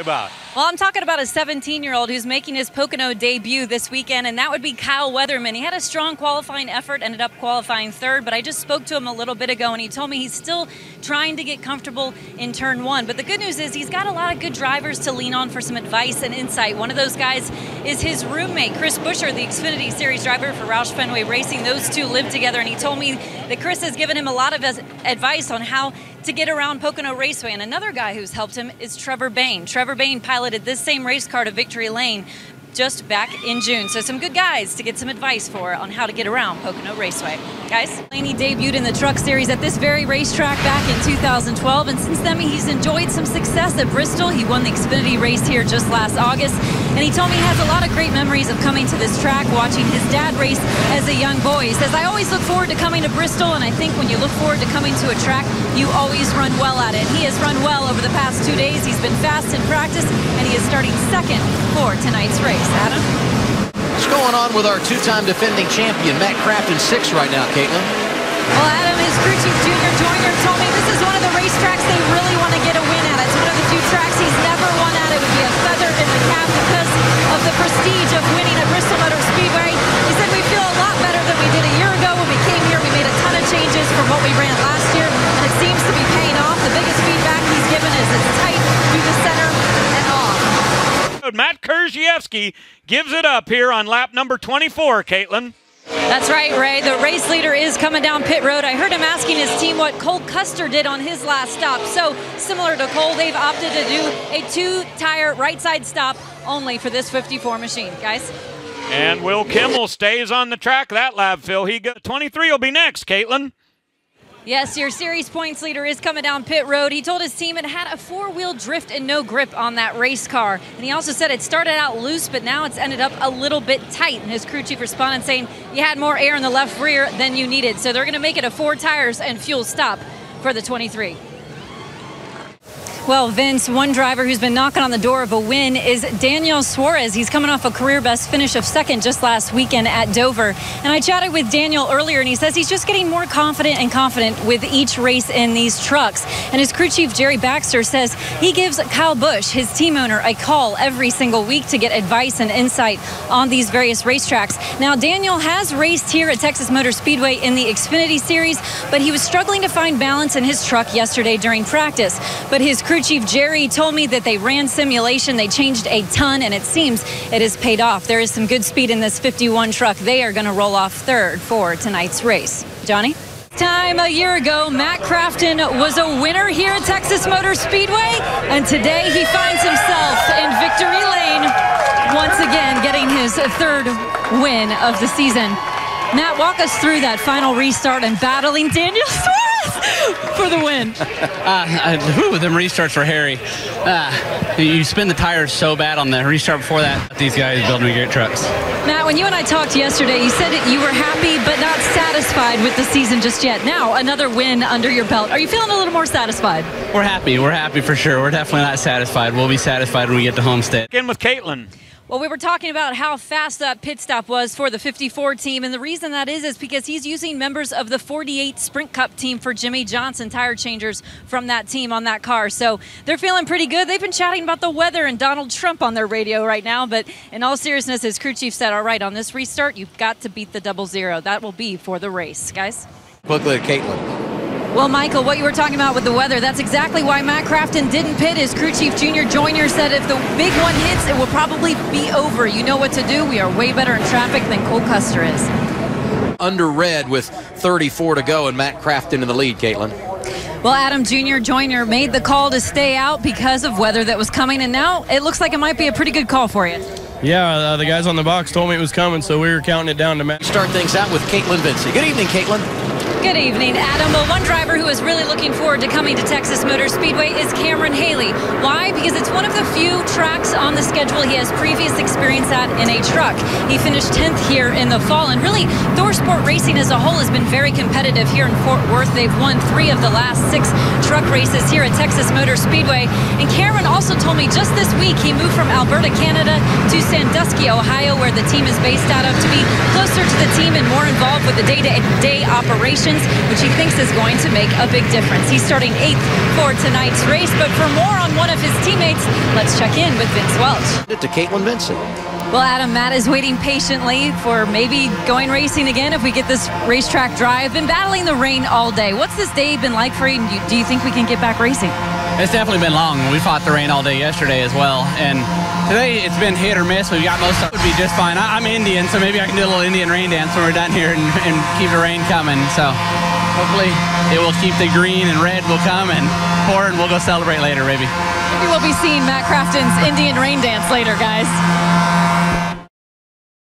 about? Well, I'm talking about a 17 year old who's making his Pocono debut this weekend, and that would be Kyle Weatherman. He had a strong qualifying effort, ended up qualifying third, but I just spoke to him a little bit ago, and he told me he's still trying to get comfortable in turn one. But the good news is he's got a lot of good drivers to lean on for some advice and insight. One of those guys is his roommate, Chris Buescher, the Xfinity Series driver for Roush Fenway Racing. Those two live together, and he told me that Chris has given him a lot of advice on how to get around Pocono Raceway. And another guy who's helped him is Trevor Bayne. Trevor Bayne piloted this same race car to Victory Lane just back in June. So some good guys to get some advice for on how to get around Pocono Raceway. Guys, Laney debuted in the Truck Series at this very racetrack back in 2012, and since then he's enjoyed some success at Bristol. He won the Xfinity race here just last August, and he told me he has a lot of great memories of coming to this track, watching his dad race as a young boy. He says, I always look forward to coming to Bristol, and I think when you look forward to coming to a track, you always run well at it. He has run well over the past two days. He's been fast in practice, and he is starting second for tonight's race. Adam? What's going on with our two-time defending champion, Matt Crafton, six right now, Kaitlyn? Well, Adam, his crew chief Junior Joiner told me this is one of the racetracks they really from what we ran last year, and it seems to be paying off. The biggest feedback he's given is it's tight through the center and off. Matt Kurziewski gives it up here on lap number 24, Kaitlyn. That's right, Ray. The race leader is coming down pit road. I heard him asking his team what Cole Custer did on his last stop. So, similar to Cole, they've opted to do a two tire right side stop only for this 54 machine, guys. And Will Kimmel stays on the track that lap, Phil. He got 23 will be next, Kaitlyn. Yes, your series points leader is coming down pit road. He told his team it had a four wheel drift and no grip on that race car. And he also said it started out loose, but now it's ended up a little bit tight. And his crew chief responded saying you had more air in the left rear than you needed. So they're going to make it a four tires and fuel stop for the 23. Well, Vince, one driver who's been knocking on the door of a win is Daniel Suarez. He's coming off a career best finish of second just last weekend at Dover. And I chatted with Daniel earlier, and he says he's just getting more confident and confident with each race in these trucks. And his crew chief, Jerry Baxter, says he gives Kyle Busch, his team owner, a call every single week to get advice and insight on these various racetracks. Now, Daniel has raced here at Texas Motor Speedway in the Xfinity Series, but he was struggling to find balance in his truck yesterday during practice. But his crew chief Jerry told me that they ran simulation, they changed a ton, and it seems it has paid off. There is some good speed in this 51 truck. They are going to roll off third for tonight's race. Johnny? Time a year ago, Matt Crafton was a winner here at Texas Motor Speedway, and today he finds himself in victory lane once again, getting his third win of the season. Matt, walk us through that final restart and battling Daniel for the win. Uh, whew, them restarts for Harry. Uh, you spin the tires so bad on the restart before that. These guys building great trucks. Matt, when you and I talked yesterday, you said that you were happy but not satisfied with the season just yet. Now, another win under your belt. Are you feeling a little more satisfied? We're happy. We're happy for sure. We're definitely not satisfied. We'll be satisfied when we get to Homestead. Again with Kaitlyn. Well, we were talking about how fast that pit stop was for the 54 team, and the reason that is is because he's using members of the 48 Sprint Cup team for Jimmie Johnson tire changers from that team on that car. So they're feeling pretty good. They've been chatting about the weather and Donald Trump on their radio right now, but in all seriousness, his crew chief said, "All right, on this restart, you've got to beat the double zero. That will be for the race, guys." Quickly, Kaitlyn. Well, Michael, what you were talking about with the weather, that's exactly why Matt Crafton didn't pit. His crew chief, Junior Joiner, said if the big one hits, it will probably be over. You know what to do. We are way better in traffic than Cole Custer is. Under red with 34 to go, and Matt Crafton in the lead, Kaitlyn. Well, Adam Jr. Joiner made the call to stay out because of weather that was coming, and now it looks like it might be a pretty good call for you. Yeah, uh, the guys on the box told me it was coming, so we were counting it down to Matt. Start things out with Kaitlyn Vincie. Good evening, Kaitlyn. Good evening, Adam. Well, one driver who is really looking forward to coming to Texas Motor Speedway is Cameron Hayley. Why? Because it's one of the few tracks on the schedule he has previous experience at in a truck. He finished 10th here in the fall, and really, ThorSport Racing as a whole has been very competitive here in Fort Worth. They've won three of the last six truck races here at Texas Motor Speedway. And Cameron also told me just this week he moved from Alberta, Canada to Sandusky, Ohio, where the team is based out of, to be closer to the team and more involved with the day-to-day operations conditions, which he thinks is going to make a big difference. He's starting eighth for tonight's race, but for more on one of his teammates, let's check in with Vince Welch. To Kaitlyn Vincie. Well, Adam, Matt is waiting patiently for maybe going racing again if we get this racetrack dry. I've been battling the rain all day. What's this day been like for you? Do you think we can get back racing? It's definitely been long. We fought the rain all day yesterday as well, and today it's been hit or miss. We've got most of it would be just fine. I, am Indian, so maybe I can do a little Indian rain dance when we're done here and, and keep the rain coming. So hopefully it will keep the green and red will come and pour, and we'll go celebrate later, maybe. Maybe we'll be seeing Matt Crafton's Indian rain dance later, guys.